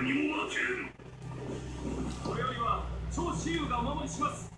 も負けるこれよりは超雌雄がお守りします。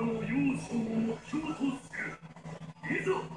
の要素を目標とする。いざ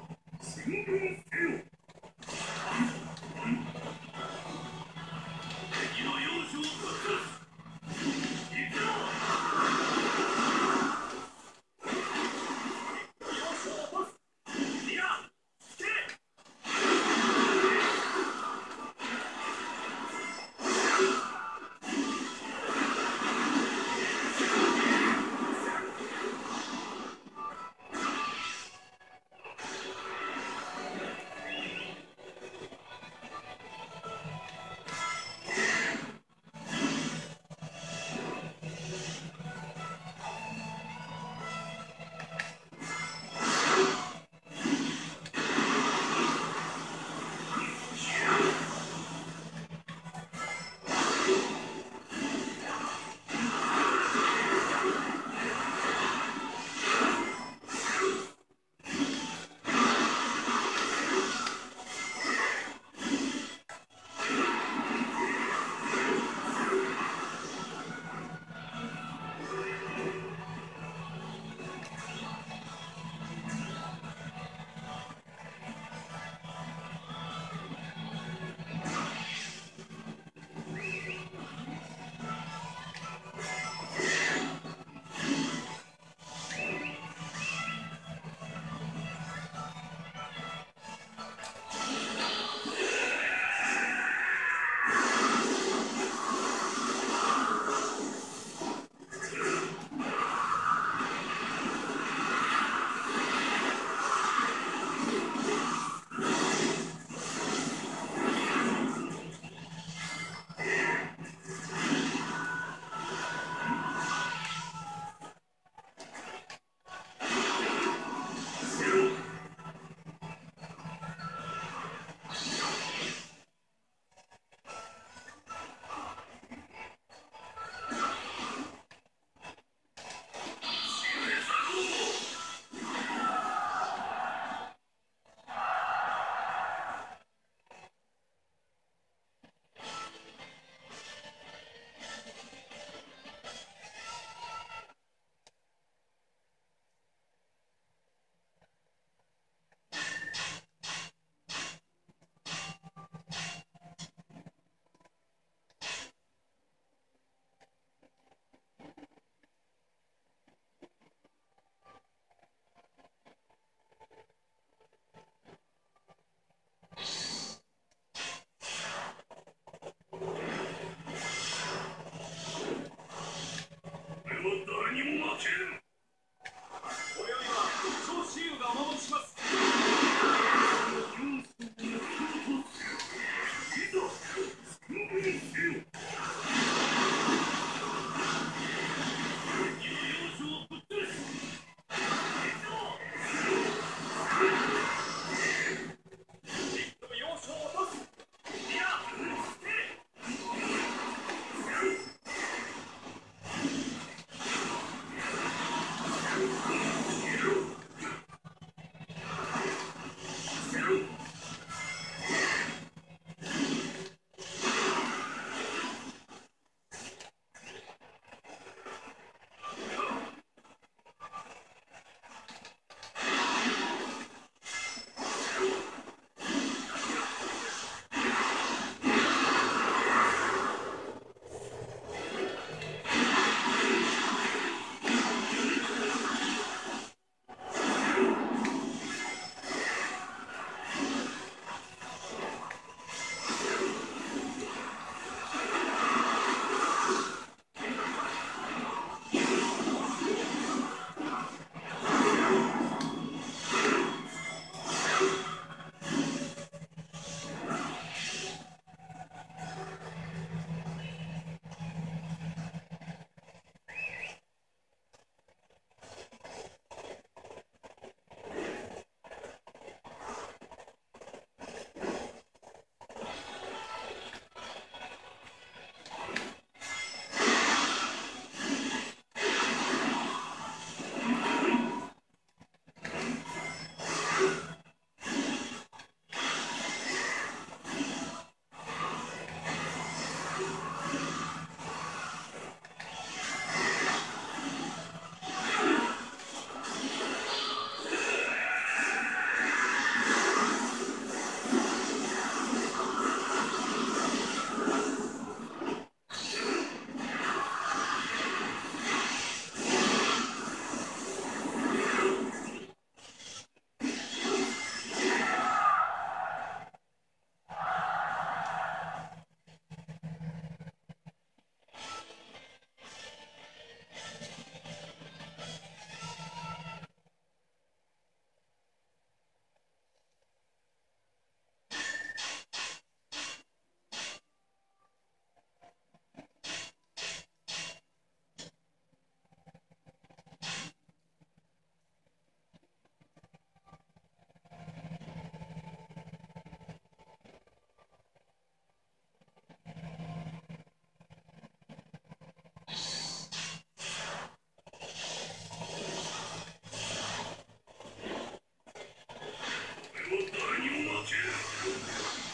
誰にも負け